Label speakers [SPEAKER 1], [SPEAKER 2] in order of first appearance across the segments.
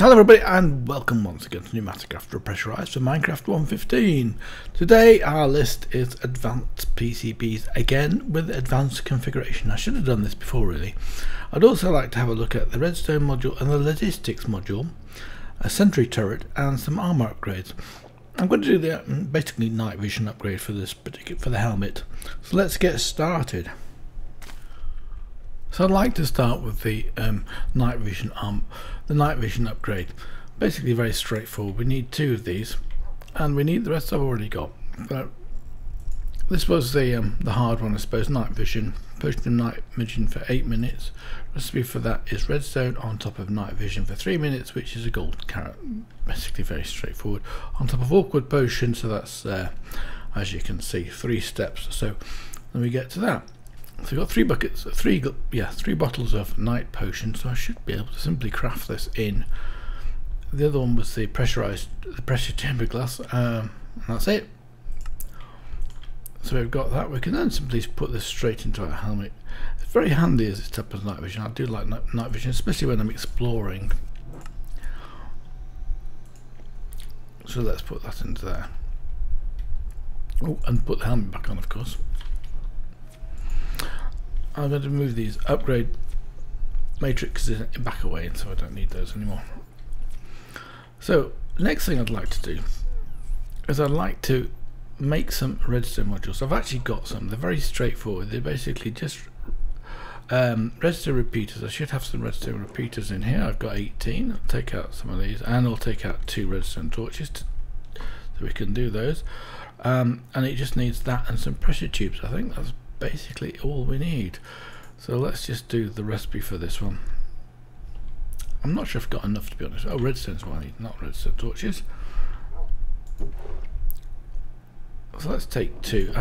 [SPEAKER 1] Hello everybody and welcome once again to PneumaticCraft Pressurized for Minecraft 115. Today our list is advanced PCBs again with advanced configuration. I should have done this before really. I'd also like to have a look at the redstone module and the logistics module, a sentry turret and some armor upgrades. I'm going to do the um, basically night vision upgrade for this particular for the helmet. So let's get started. So I'd like to start with the um, night vision arm, the night vision upgrade. Basically very straightforward. We need two of these, and we need the rest I've already got. But this was the um, the hard one, I suppose. Night vision, potion night vision for eight minutes. Recipe for that is redstone on top of night vision for three minutes, which is a gold carrot. Basically very straightforward. On top of awkward potion, so that's uh, as you can see, three steps. So then we get to that. So we've got three buckets, three yeah, three bottles of night potion. So I should be able to simply craft this in. The other one was the pressurized, the pressure chamber glass, um, that's it. So we've got that. We can then simply put this straight into our helmet. It's very handy as it's type of night vision. I do like night vision, especially when I'm exploring. So let's put that into there. Oh, and put the helmet back on, of course. I'm going to move these upgrade matrices back away and so I don't need those anymore. So next thing I'd like to do is I'd like to make some redstone modules. I've actually got some. They're very straightforward. They're basically just um, redstone repeaters. I should have some redstone repeaters in here. I've got 18. I'll take out some of these and I'll take out two redstone torches to, so we can do those. Um, and it just needs that and some pressure tubes. I think that's basically all we need. So let's just do the recipe for this one. I'm not sure if I've got enough to be honest. Oh, redstone's what I need, not redstone torches. So let's take two.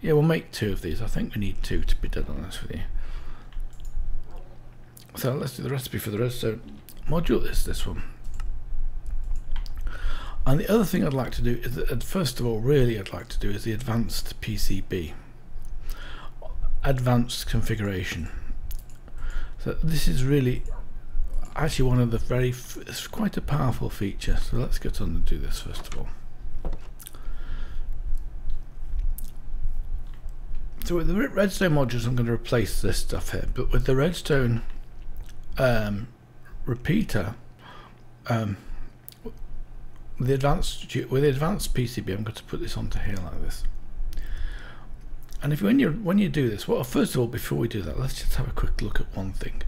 [SPEAKER 1] yeah, we'll make two of these. I think we need two to be dead honest with you. So let's do the recipe for the redstone module is this one. And the other thing I'd like to do is that first of all really I'd like to do is the advanced PCB advanced configuration. So this is really actually one of the very it's quite a powerful feature. So let's get on and do this first of all. So with the redstone modules I'm going to replace this stuff here but with the redstone um, repeater um, with the advanced with the advanced PCB I'm going to put this onto here like this. And if when you when you do this well first of all before we do that let's just have a quick look at one thing.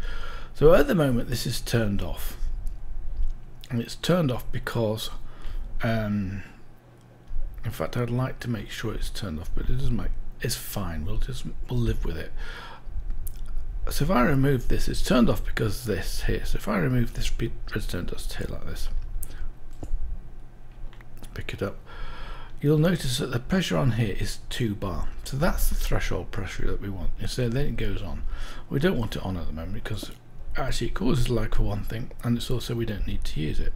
[SPEAKER 1] So at the moment this is turned off. And it's turned off because um, in fact I'd like to make sure it's turned off but it doesn't make it's fine. We'll just we'll live with it. So if I remove this it's turned off because this here. So if I remove this redstone dust here like this pick it up. You'll notice that the pressure on here is 2 bar. So that's the threshold pressure that we want. So then it goes on. We don't want it on at the moment because actually it causes lag for one thing and it's also we don't need to use it.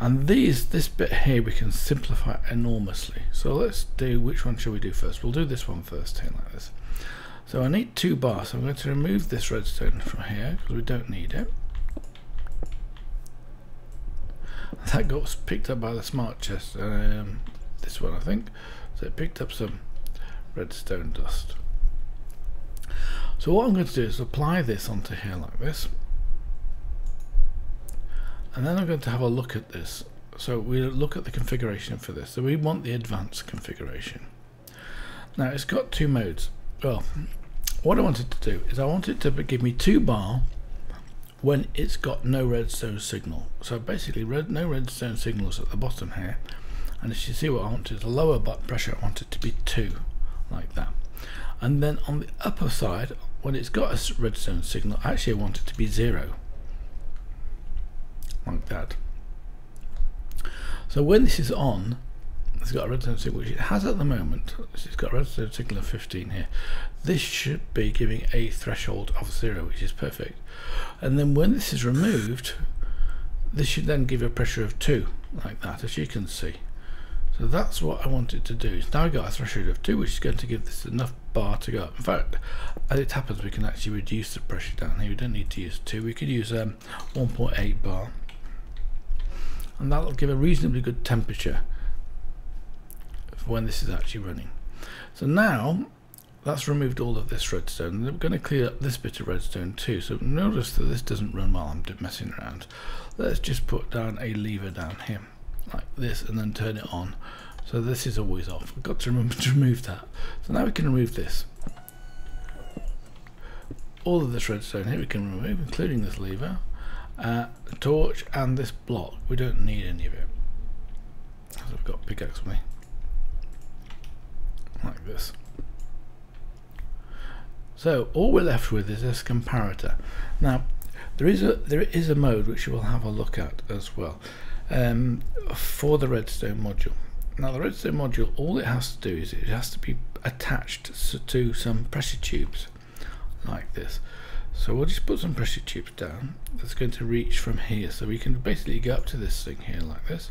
[SPEAKER 1] And these this bit here we can simplify enormously. So let's do which one shall we do first? We'll do this one first here like this. So I need 2 bar so I'm going to remove this redstone from here because we don't need it that got picked up by the smart chest um, this one I think. So it picked up some redstone dust. So what I'm going to do is apply this onto here like this. And then I'm going to have a look at this. So we look at the configuration for this. So we want the advanced configuration. Now it's got two modes. Well what I wanted to do is I wanted to give me two bar when it's got no redstone signal. So basically red, no redstone signals at the bottom here. And as you see what I want is the lower pressure, I want it to be 2, like that. And then on the upper side, when it's got a redstone signal, actually I want it to be 0, like that. So when this is on, it's got a redstone signal, which it has at the moment. It's got a redstone signal of 15 here. This should be giving a threshold of 0, which is perfect. And then when this is removed, this should then give a pressure of 2, like that, as you can see. So that's what I wanted to do. Now I got a threshold of 2 which is going to give this enough bar to go up. In fact, as it happens we can actually reduce the pressure down here. We don't need to use 2, we could use um, 1.8 bar. And that'll give a reasonably good temperature when this is actually running. So now that's removed all of this redstone. We're going to clear up this bit of redstone too. So notice that this doesn't run while I'm messing around. Let's just put down a lever down here like this and then turn it on so this is always off I've got to remember to remove that so now we can remove this all of this redstone here we can remove including this lever uh, torch and this block we don't need any of it because I've got pickaxe with me like this so all we're left with is this comparator now there is a there is a mode which we'll have a look at as well um, for the redstone module. Now the redstone module, all it has to do is it has to be attached to some pressure tubes like this. So we'll just put some pressure tubes down that's going to reach from here. So we can basically go up to this thing here like this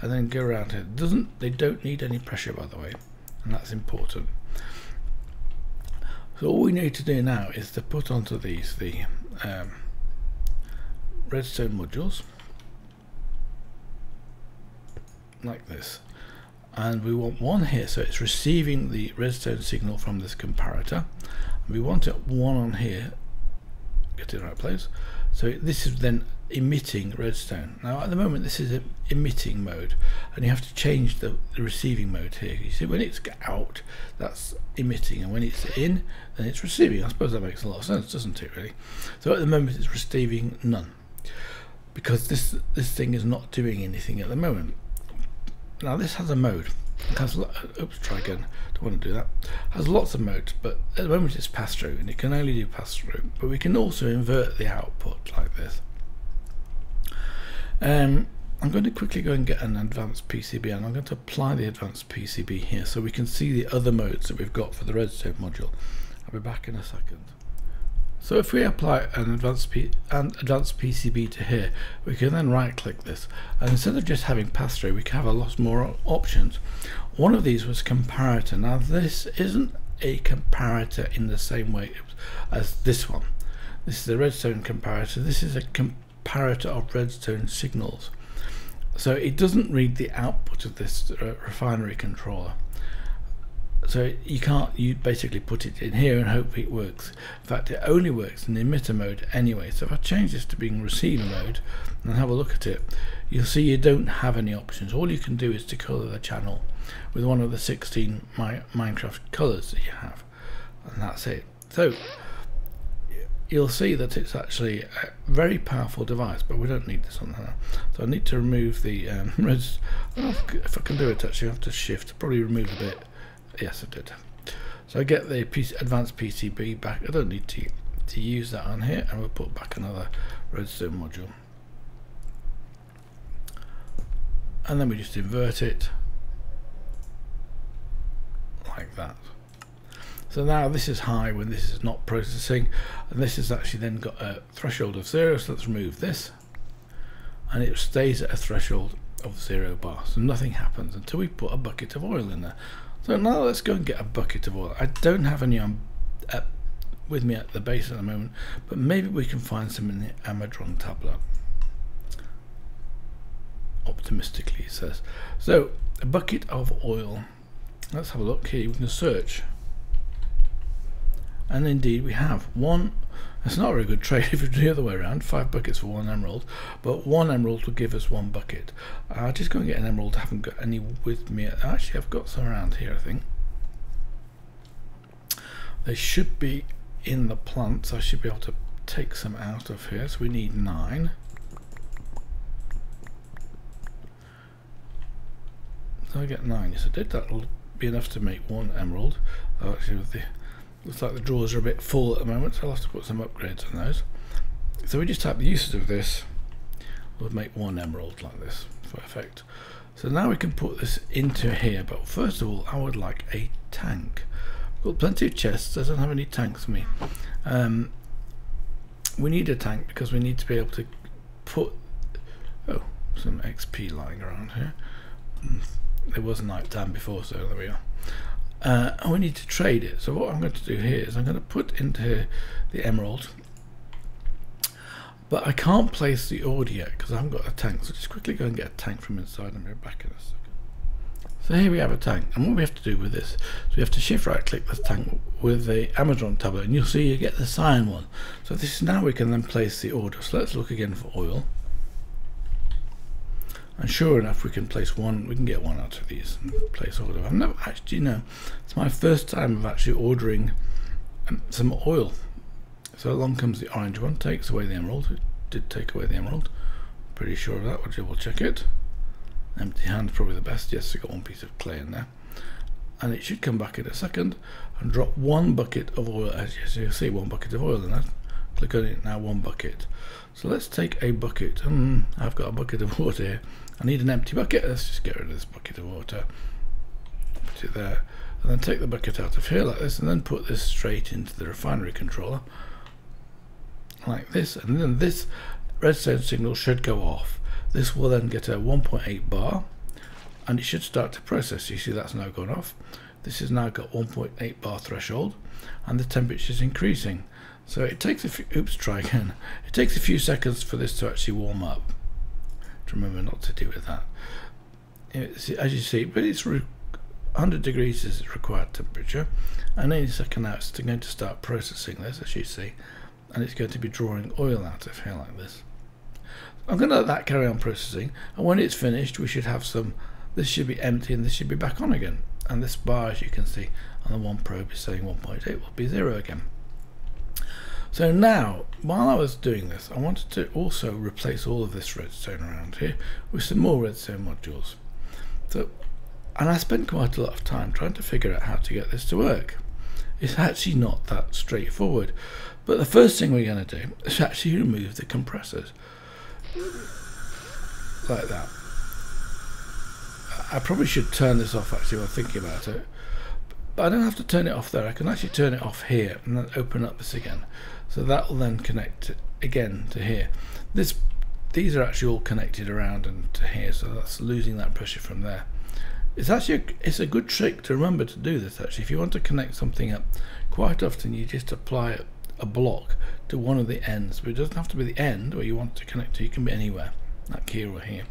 [SPEAKER 1] and then go around here. It doesn't they don't need any pressure by the way, and that's important. So all we need to do now is to put onto these the um, redstone modules like this and we want one here so it's receiving the redstone signal from this comparator we want it one on here get it the right place. So this is then emitting redstone. Now at the moment this is emitting mode and you have to change the, the, receiving mode here. You see when it's out that's emitting and when it's in then it's receiving. I suppose that makes a lot of sense doesn't it really? So at the moment it's receiving none because this this thing is not doing anything at the moment. Now this has a mode. Has oops, try again. Don't want to do that. Has lots of modes, but at the moment it's pass through, and it can only do pass through. But we can also invert the output like this. Um, I'm going to quickly go and get an advanced PCB, and I'm going to apply the advanced PCB here, so we can see the other modes that we've got for the redstone module. I'll be back in a second. So if we apply an advanced, P an advanced PCB to here, we can then right click this and instead of just having pass-through we can have a lot more options. One of these was comparator. Now this isn't a comparator in the same way as this one. This is a redstone comparator. This is a comparator of redstone signals. So it doesn't read the output of this uh, refinery controller so you can't you basically put it in here and hope it works. In fact it only works in emitter mode anyway. So if I change this to being receiver mode and have a look at it you'll see you don't have any options. All you can do is to color the channel with one of the 16 My Minecraft colors that you have and that's it. So you'll see that it's actually a very powerful device but we don't need this on there. So I need to remove the um, if I can do it actually I have to shift probably remove a bit yes I did. So I get the PC, advanced PCB back. I don't need to to use that on here and we'll put back another redstone module. And then we just invert it like that. So now this is high when this is not processing and this has actually then got a threshold of zero so let's remove this and it stays at a threshold of zero bar. So nothing happens until we put a bucket of oil in there so now let's go and get a bucket of oil. I don't have any on at, with me at the base at the moment, but maybe we can find some in the Amadron tablet. Optimistically, it says. So, a bucket of oil. Let's have a look here. We can search. And indeed, we have one it's not a very good trade if you it's the other way around, five buckets for one emerald, but one emerald will give us one bucket. I'll just go and get an emerald, I haven't got any with me. Actually, I've got some around here, I think. They should be in the plants. I should be able to take some out of here. So we need nine. So I get nine. I did. That'll be enough to make one emerald. Oh, actually, with the Looks like the drawers are a bit full at the moment, so I'll have to put some upgrades on those. So we just type the uses of this. We'll make one emerald like this for effect. So now we can put this into here, but first of all, I would like a tank. I've Got plenty of chests, I don't have any tanks for me. Um, we need a tank because we need to be able to put oh some XP lying around here. it was a night time before, so there we are. Uh, and we need to trade it. So what I'm going to do here is I'm going to put into the emerald, but I can't place the order yet because I haven't got a tank. So just quickly go and get a tank from inside and be back in a second. So here we have a tank, and what we have to do with this, so we have to shift right click this tank with the Amadron tablet, and you'll see you get the cyan one. So this is now we can then place the order. So let's look again for oil. And sure enough, we can place one, we can get one out of these and place order. I've never actually, you know, it's my first time of actually ordering um, some oil. So along comes the orange one, takes away the emerald. It did take away the emerald. Pretty sure of that, we'll double check it. Empty hand probably the best. Yes, I got one piece of clay in there. And it should come back in a second and drop one bucket of oil. As you see, one bucket of oil in that. Click on it now, one bucket. So let's take a bucket. Um, I've got a bucket of water here. I need an empty bucket. Let's just get rid of this bucket of water. Put it there. And then take the bucket out of here like this and then put this straight into the refinery controller. Like this. And then this redstone signal should go off. This will then get a 1.8 bar and it should start to process. You see that's now gone off. This has now got 1.8 bar threshold and the temperature is increasing. So it takes a few, oops, try again. It takes a few seconds for this to actually warm up. To remember not to do with that. It's, as you see, but it's 100 degrees is required temperature and any second now it's going to start processing this as you see and it's going to be drawing oil out of here like this. I'm going to let that carry on processing and when it's finished we should have some this should be empty and this should be back on again and this bar as you can see on the one probe is saying 1.8 will be zero again so now while I was doing this I wanted to also replace all of this redstone around here with some more redstone modules so and I spent quite a lot of time trying to figure out how to get this to work it's actually not that straightforward but the first thing we're going to do is actually remove the compressors like that. I probably should turn this off actually while thinking about it. But I don't have to turn it off there. I can actually turn it off here and then open up this again. So that will then connect again to here. This, These are actually all connected around and to here, so that's losing that pressure from there. It's actually a, it's a good trick to remember to do this actually. If you want to connect something up, quite often you just apply a block to one of the ends but it doesn't have to be the end where you want to connect to you can be anywhere like here or here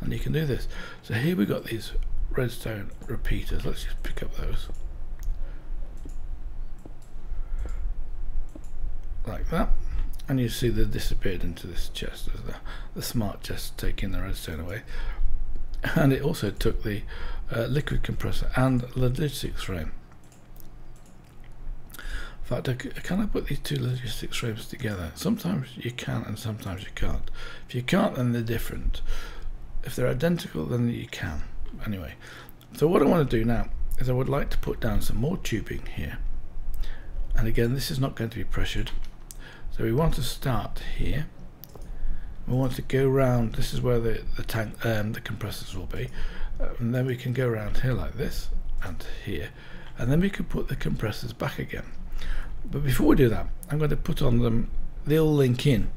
[SPEAKER 1] and you can do this so here we've got these redstone repeaters let's just pick up those like that and you see they've disappeared into this chest as the, the smart chest taking the redstone away and it also took the uh, liquid compressor and the logistics frame in fact, can I put these two logistics frames together? Sometimes you can and sometimes you can't. If you can't, then they're different. If they're identical, then you can. Anyway, so what I want to do now is I would like to put down some more tubing here. And again, this is not going to be pressured. So we want to start here. We want to go round. this is where the, the tank, um, the compressors will be. And then we can go around here like this and here. And then we can put the compressors back again. But before we do that, I'm going to put on them, they'll link in.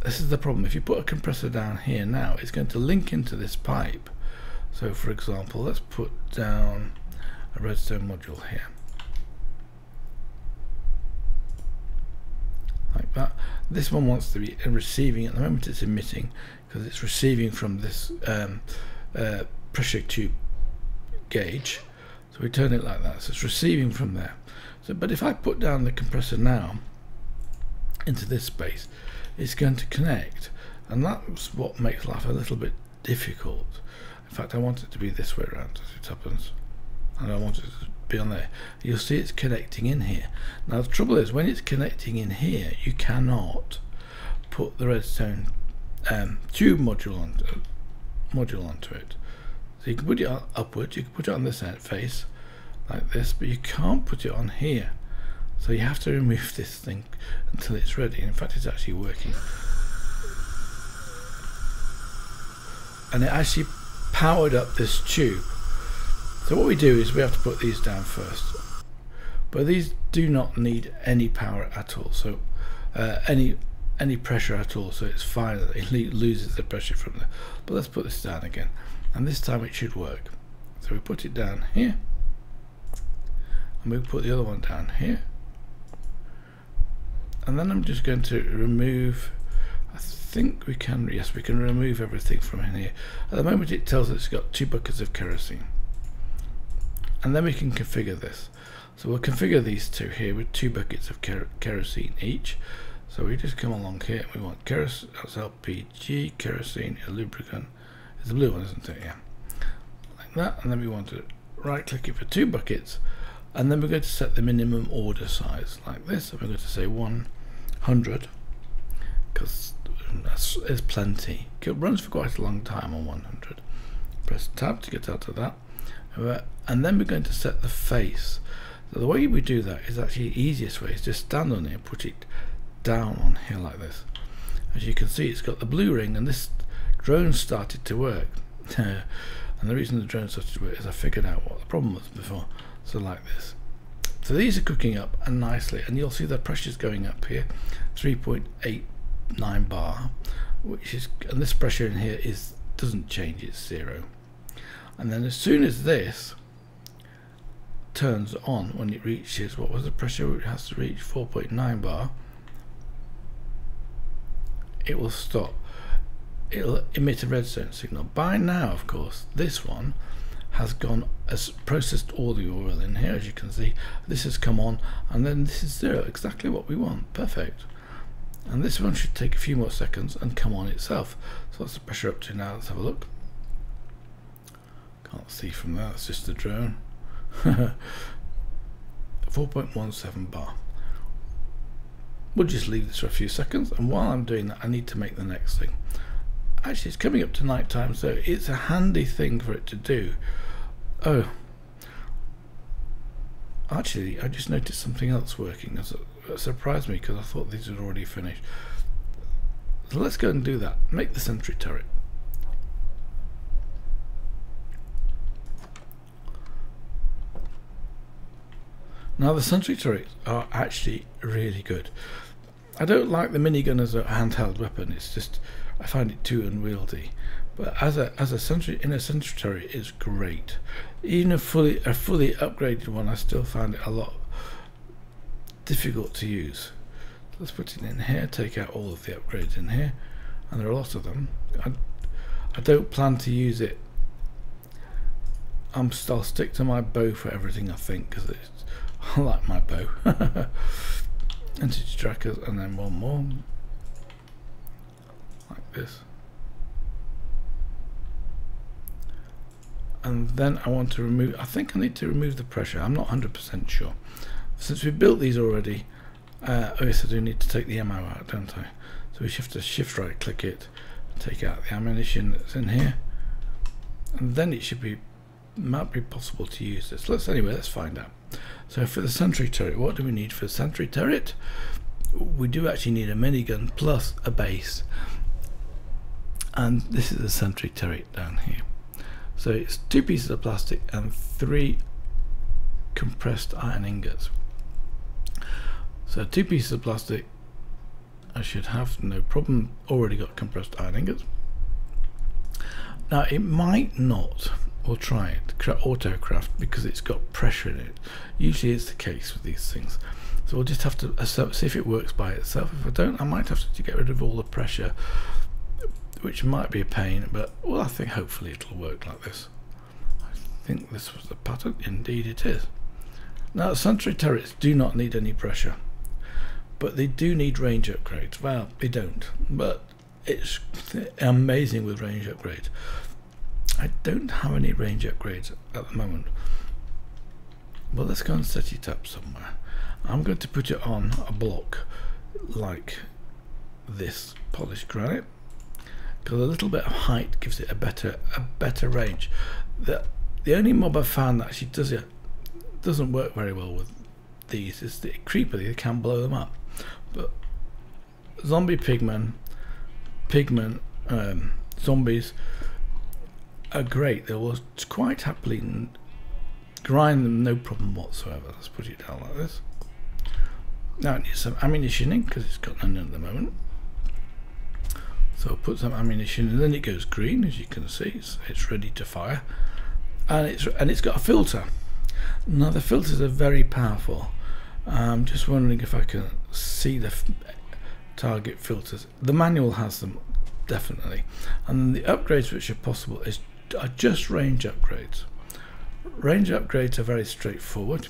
[SPEAKER 1] This is the problem. If you put a compressor down here now, it's going to link into this pipe. So for example, let's put down a redstone module here. Like that. This one wants to be receiving, at the moment it's emitting, because it's receiving from this um, uh, pressure tube gauge. So we turn it like that. So it's receiving from there. So, but if I put down the compressor now into this space, it's going to connect. And that's what makes life a little bit difficult. In fact, I want it to be this way around as it happens. And I want it to be on there. You'll see it's connecting in here. Now the trouble is, when it's connecting in here, you cannot put the redstone um, tube module onto, module onto it. So you can put it upwards, you can put it on this face, like this but you can't put it on here so you have to remove this thing until it's ready in fact it's actually working and it actually powered up this tube so what we do is we have to put these down first but these do not need any power at all so uh, any any pressure at all so it's fine that it loses the pressure from there but let's put this down again and this time it should work So we put it down here. And we put the other one down here. And then I'm just going to remove I think we can, yes, we can remove everything from in here. At the moment it tells us it's got two buckets of kerosene. And then we can configure this. So we'll configure these two here with two buckets of ker kerosene each. So we just come along here, we want kerosene, that's LPG, kerosene, a lubricant. It's the blue one, isn't it? Yeah. Like that, and then we want to right click it for two buckets, and then we're going to set the minimum order size like this. And we're going to say 100, because that's is plenty. It runs for quite a long time on 100. Press tab to get out of that. And then we're going to set the face. So the way we do that is actually the easiest way is just stand on it and put it down on here like this. As you can see it's got the blue ring and this drone started to work. and the reason the drone started to work is I figured out what the problem was before. So like this. So these are cooking up and nicely and you'll see the pressure's going up here 3.89 bar which is and this pressure in here is doesn't change it's zero and then as soon as this turns on when it reaches what was the pressure it has to reach 4.9 bar it will stop. It'll emit a redstone signal. By now of course this one has gone as processed all the oil in here as you can see. This has come on and then this is zero exactly what we want. Perfect. And this one should take a few more seconds and come on itself. So that's the pressure up to now. Let's have a look can't see from that it's just a drone. 4.17 bar. We'll just leave this for a few seconds and while I'm doing that I need to make the next thing. Actually it's coming up to night time so it's a handy thing for it to do. Oh. Actually I just noticed something else working that surprised me because I thought these had already finished. So let's go and do that. Make the sentry turret now the sentry turrets are actually really good. I don't like the minigun as a handheld weapon. It's just I find it too unwieldy. But as a as a sentry in a sentry turret is great. Even a fully a fully upgraded one I still find it a lot difficult to use. Let's put it in here take out all of the upgrades in here. And there are a lot of them. I, I don't plan to use it. I'm I'll stick to my bow for everything I think because I like my bow. Entity trackers and then one more. Like this. And then I want to remove I think I need to remove the pressure I'm not 100% sure. Since we built these already uh, oh yes I do need to take the ammo out don't I? So we have to shift right click it take out the ammunition that's in here. And then it should be might be possible to use this. Let's anyway let's find out. So for the sentry turret what do we need for the sentry turret? We do actually need a minigun plus a base. And this is the sentry turret down here. So it's two pieces of plastic and three compressed iron ingots. So two pieces of plastic I should have no problem already got compressed iron ingots. Now it might not, we'll try it, autocraft because it's got pressure in it. Usually it's the case with these things. So we'll just have to uh, see if it works by itself. If I don't, I might have to get rid of all the pressure which might be a pain, but well, I think hopefully it'll work like this. I think this was the pattern. Indeed it is. Now, sentry turrets do not need any pressure, but they do need range upgrades. Well, they don't, but it's amazing with range upgrades. I don't have any range upgrades at the moment. But let's go and set it up somewhere. I'm going to put it on a block like this polished granite because a little bit of height gives it a better a better range. The the only mob I've found that actually does it doesn't work very well with these is the creeper. They can blow them up, but zombie pigmen, pigmen, um, zombies are great. They will quite happily grind them, no problem whatsoever. Let's put it down like this. Now it needs some ammunition in because it's got none at the moment. So I'll put some ammunition and then it goes green as you can see it's, it's ready to fire and it's and it's got a filter. Now the filters are very powerful. I'm just wondering if I can see the target filters. The manual has them definitely, and the upgrades which are possible is are just range upgrades. Range upgrades are very straightforward.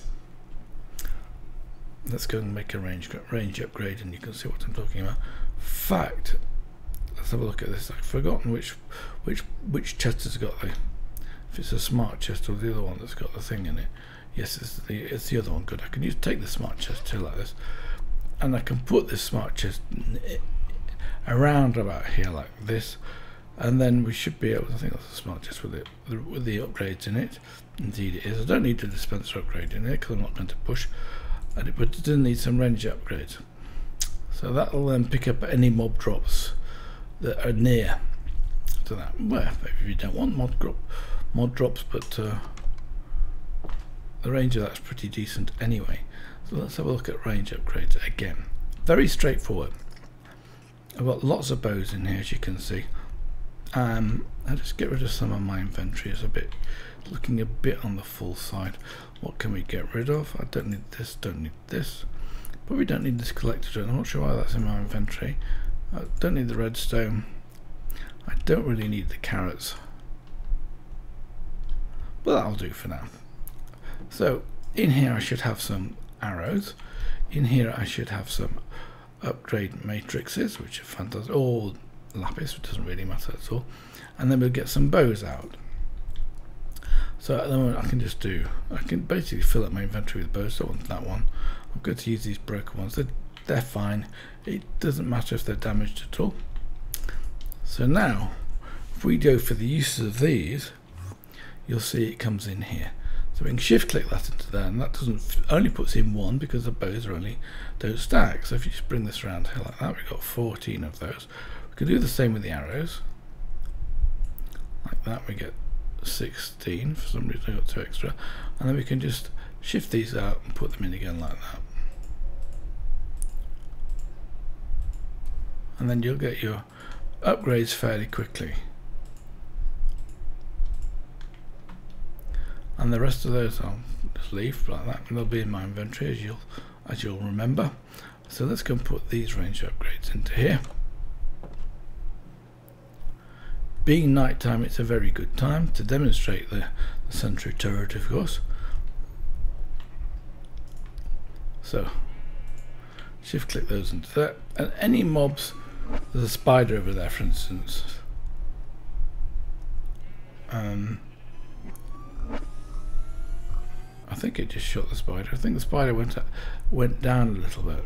[SPEAKER 1] Let's go and make a range range upgrade, and you can see what I'm talking about. Fact, let's have a look at this. I've forgotten which which which chest has got the if it's a smart chest or the other one that's got the thing in it. Yes, it's the it's the other one. Good. I can use take the smart chest too like this, and I can put this smart chest around about here like this, and then we should be able. To, I think that's smart chest with it with the upgrades in it. Indeed, it is. I don't need the dispenser upgrade in it because I'm not going to push, and it, but it does need some range upgrades. So that'll then pick up any mob drops that are near to that. Well, if you don't want mod drop mod drops, but uh, the range of that's pretty decent anyway. So let's have a look at range upgrades again. Very straightforward. I've got lots of bows in here as you can see. Um, I'll just get rid of some of my inventory. It's a bit looking a bit on the full side. What can we get rid of? I don't need this, don't need this. Probably don't need this collector I'm not sure why that's in my inventory. I don't need the redstone. I don't really need the carrots. But that'll do for now. So in here I should have some arrows. In here I should have some upgrade matrices, which are fantastic, or lapis, which doesn't really matter at all. And then we'll get some bows out. So at the moment I can just do, I can basically fill up my inventory with bows, don't want that one. I'm going to use these broken ones, they're, they're fine. It doesn't matter if they're damaged at all. So now, if we go for the uses of these, you'll see it comes in here. So we can shift click that into there and that doesn't only puts in one because the bows are only don't stack. So if you just bring this around here like that, we've got 14 of those. Can do the same with the arrows. Like that we get 16. For some reason I got two extra. And then we can just shift these out and put them in again like that. And then you'll get your upgrades fairly quickly. and the rest of those I'll just leave like that and they'll be in my inventory as you'll as you'll remember so let's go and put these range upgrades into here being night time it's a very good time to demonstrate the, the sentry turret of course so shift click those into that and any mobs there's a spider over there for instance um, I think it just shot the spider. I think the spider went went down a little bit.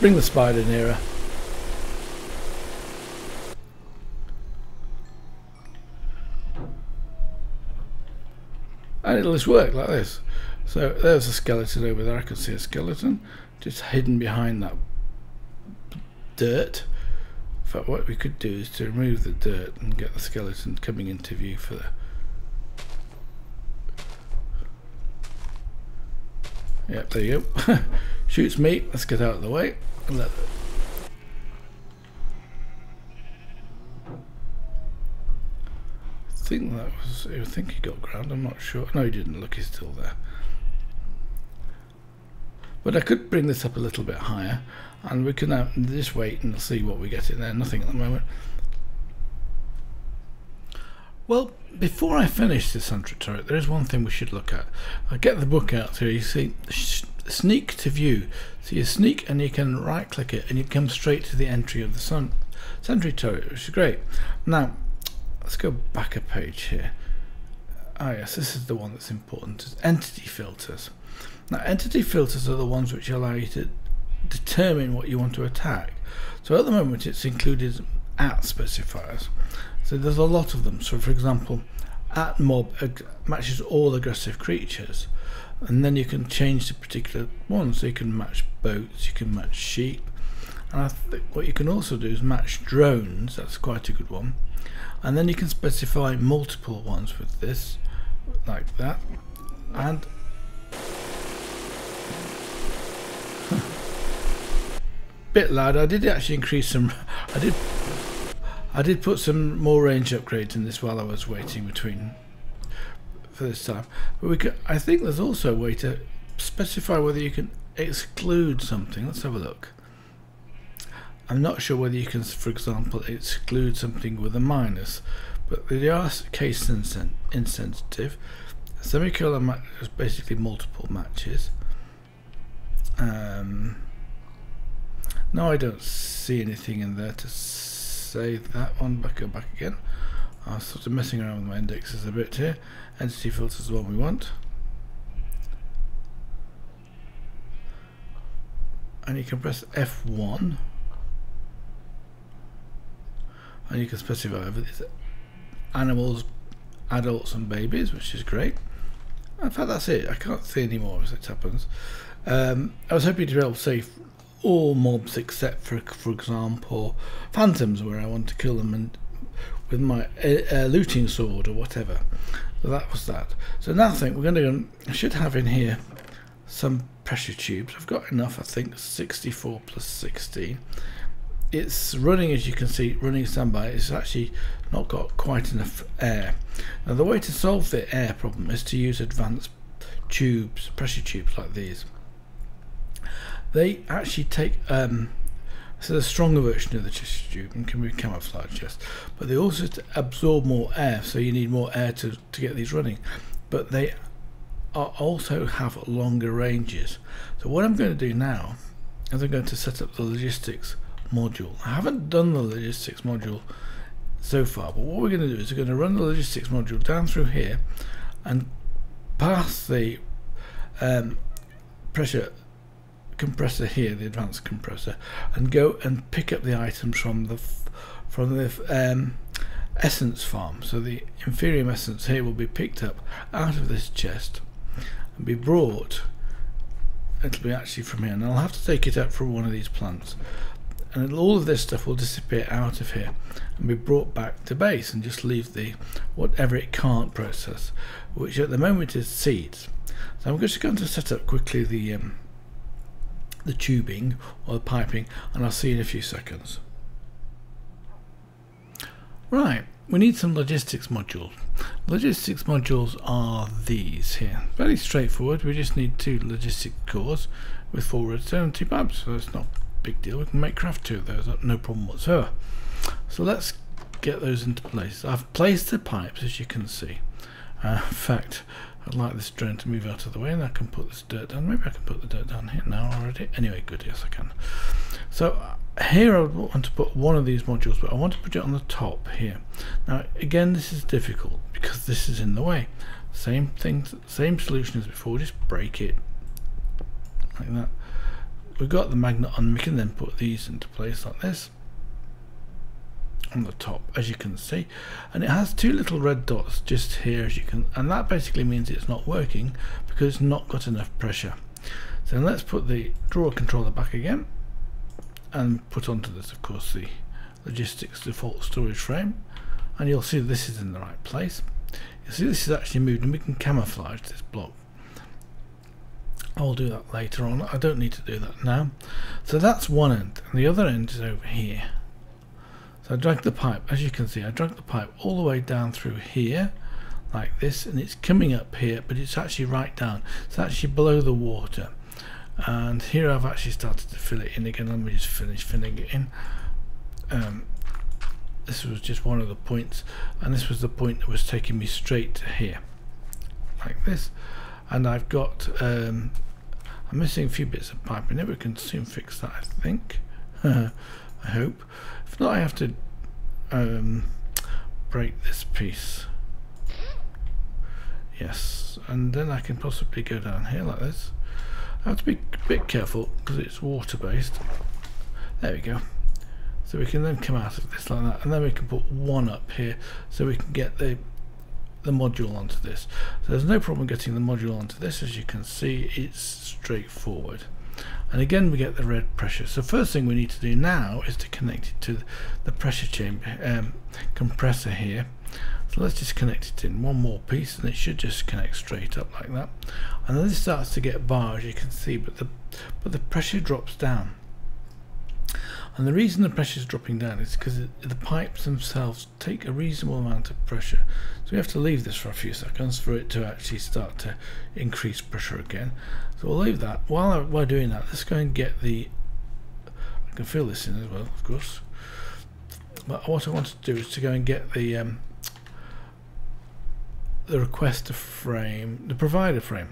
[SPEAKER 1] Bring the spider nearer. And it'll just work like this. So there's a skeleton over there. I can see a skeleton just hidden behind that dirt In fact, what we could do is to remove the dirt and get the skeleton coming into view for the Yep, there you go. Shoots me. Let's get out of the way. Let I think that was. I think he got ground. I'm not sure. No, he didn't. Look, he's still there. But I could bring this up a little bit higher and we can uh, just wait and see what we get in there. Nothing at the moment. Well, before I finish this Sentry turret, there is one thing we should look at. I get the book out here. You see, sneak to view. So you sneak and you can right click it and you come straight to the entry of the sun sentry turret, which is great. Now, let's go back a page here. Ah yes, this is the one that's important. is Entity filters. Now, entity filters are the ones which allow you to determine what you want to attack. So at the moment it's included at specifiers. So there's a lot of them. So for example, at mob matches all aggressive creatures. And then you can change the particular one. So you can match boats, you can match sheep. And I think what you can also do is match drones. That's quite a good one. And then you can specify multiple ones with this, like that. And bit loud. I did actually increase some. I did. I did put some more range upgrades in this while I was waiting between for this time. But we could, I think there's also a way to specify whether you can exclude something. Let's have a look. I'm not sure whether you can, for example, exclude something with a minus, but they are case insensitive. A semicolon is basically multiple matches. Um, no, I don't see anything in there to say that one. Back go back again. I'm sort of messing around with my indexes a bit here. Entity filters is one we want. And you can press F1 and you can specify whether it's animals, adults and babies, which is great. In fact, that's it. I can't see any more as it happens. Um, I was hoping to be able to say all mobs except for, for example, phantoms, where I want to kill them and with my uh, uh, looting sword or whatever. So that was that. So now I think we're going to. I should have in here some pressure tubes. I've got enough. I think 64 plus 16. It's running, as you can see, running standby. It's actually not got quite enough air. Now the way to solve the air problem is to use advanced tubes, pressure tubes like these. They actually take um, so the stronger version of the tissue tube and can be camouflaged, yes. But they also absorb more air, so you need more air to, to get these running. But they are also have longer ranges. So what I'm going to do now is I'm going to set up the logistics module. I haven't done the logistics module so far, but what we're going to do is we're going to run the logistics module down through here and pass the um, pressure compressor here, the advanced compressor, and go and pick up the items from the from the um, essence farm. So the inferium essence here will be picked up out of this chest and be brought. It'll be actually from here, and I'll have to take it up from one of these plants. And all of this stuff will disappear out of here and be brought back to base and just leave the whatever it can't process, which at the moment is seeds. So I'm just going to set up quickly the um, the tubing or the piping and I'll see you in a few seconds. Right, we need some logistics modules. Logistics modules are these here. Very straightforward, we just need two logistic cores with four redstone and two pipes, so it's not a big deal. We can make craft two of those, no problem whatsoever. So let's get those into place. I've placed the pipes as you can see. Uh, in fact, I'd like this drone to move out of the way and I can put this dirt down. Maybe I can put the dirt down here now already. Anyway, good, yes I can. So here I would want to put one of these modules, but I want to put it on the top here. Now again, this is difficult because this is in the way. Same thing, same solution as before, just break it like that. We've got the magnet on, we can then put these into place like this on the top as you can see. And it has two little red dots just here as you can and that basically means it's not working because it's not got enough pressure. So let's put the drawer controller back again and put onto this of course the logistics default storage frame. And you'll see this is in the right place. You see this is actually moved and we can camouflage this block. I'll do that later on. I don't need to do that now. So that's one end and the other end is over here I drag the pipe, as you can see, I drag the pipe all the way down through here, like this, and it's coming up here, but it's actually right down. It's actually below the water. And here I've actually started to fill it in again. Let me just finish filling it in. Um, this was just one of the points, and this was the point that was taking me straight to here, like this. And I've got, um, I'm missing a few bits of pipe it. We can soon fix that, I think. I hope. If not, I have to um, break this piece. Yes, and then I can possibly go down here like this. I have to be a bit careful because it's water based. There we go. So we can then come out of this like that, and then we can put one up here so we can get the the module onto this. So there's no problem getting the module onto this, as you can see, it's straightforward and again we get the red pressure. So first thing we need to do now is to connect it to the pressure chamber um, compressor here. So let's just connect it in one more piece and it should just connect straight up like that. And then this starts to get bar as you can see but the but the pressure drops down And the reason the pressure is dropping down is because the pipes themselves take a reasonable amount of pressure. So we have to leave this for a few seconds for it to actually start to increase pressure again. So we'll leave that. While we're doing that, let's go and get the... I can fill this in as well, of course. But what I want to do is to go and get the um, the requester frame, the provider frame.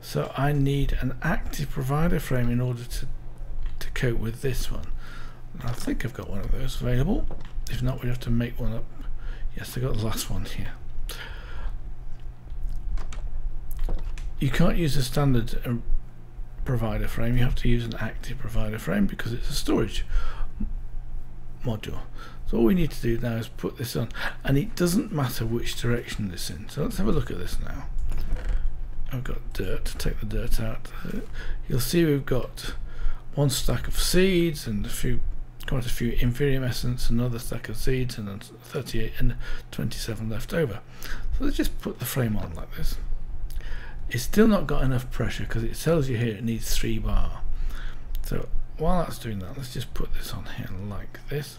[SPEAKER 1] So I need an active provider frame in order to to cope with this one. I think I've got one of those available. If not, we have to make one up. Yes, I've got the last one here. You can't use a standard uh, provider frame. You have to use an active provider frame because it's a storage module. So all we need to do now is put this on and it doesn't matter which direction this in. So let's have a look at this now. I've got dirt, take the dirt out. You'll see we've got one stack of seeds and a few quite a few inferium essence, another stack of seeds and then 38 and 27 left over. So let's just put the frame on like this. It's still not got enough pressure because it tells you here it needs 3 bar. So while that's doing that, let's just put this on here like this.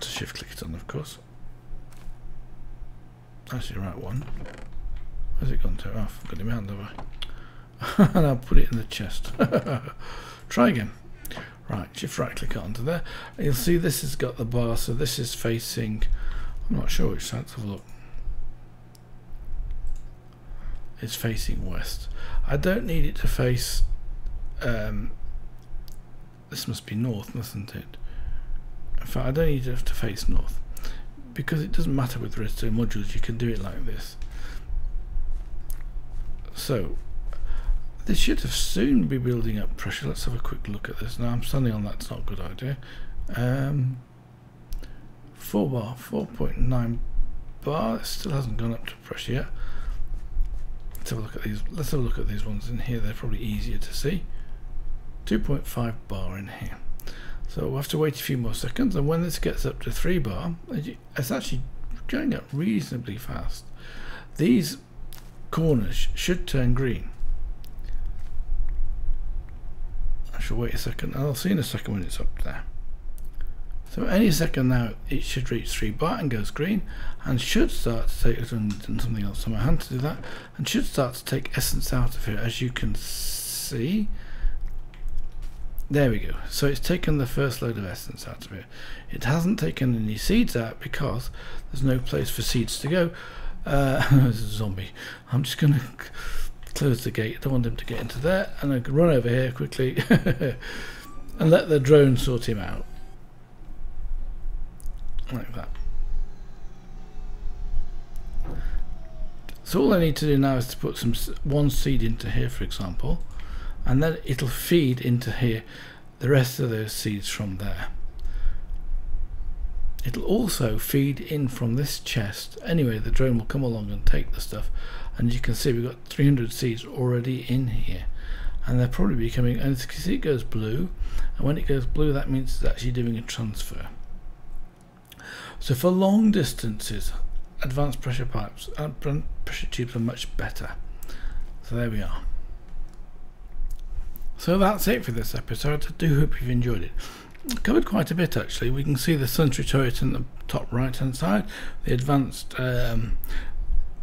[SPEAKER 1] To shift click it on, of course. That's the right one. Where's it gone to? Oh, I've got him out, have I? and I'll put it in the chest. Try again. Right, shift right click onto there. You'll see this has got the bar, so this is facing, I'm not sure which side, a look. It's facing west. I don't need it to face, um, this must be north, mustn't it? In fact, I don't need it to face north because it doesn't matter with the rest redstone modules, you can do it like this. So, this should have soon be building up pressure. Let's have a quick look at this. Now, I'm standing on that, it's not a good idea. Um, 4 bar, 4.9 bar, it still hasn't gone up to pressure yet. Let's have a look at these. Let's have a look at these ones in here. They're probably easier to see. 2.5 bar in here. So we'll have to wait a few more seconds and when this gets up to 3 bar it's actually going up reasonably fast. These corners should turn green. Wait a second I'll see in a second when it's up there. So any second now it should reach 3 bar and goes green and should start to take something else on my hand to do that and should start to take essence out of here as you can see there we go. So it's taken the first load of essence out of it. It hasn't taken any seeds out because there's no place for seeds to go. Uh, there's a zombie. I'm just going to close the gate. I don't want him to get into there. And I can run over here quickly and let the drone sort him out. Like that. So all I need to do now is to put some one seed into here, for example and then it'll feed into here the rest of those seeds from there it'll also feed in from this chest. Anyway the drone will come along and take the stuff. And you can see we've got 300 seeds already in here. And they're probably becoming and you see it goes blue and when it goes blue that means it's actually doing a transfer. So for long distances advanced pressure pipes and pressure tubes are much better. So there we are. So that's it for this episode. I do hope you've enjoyed it covered quite a bit actually. We can see the sentry turret in the top right hand side, the advanced um,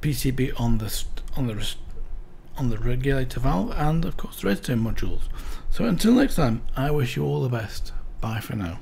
[SPEAKER 1] PCB on the on the on the regulator valve, and of course the redstone modules. So until next time, I wish you all the best. Bye for now.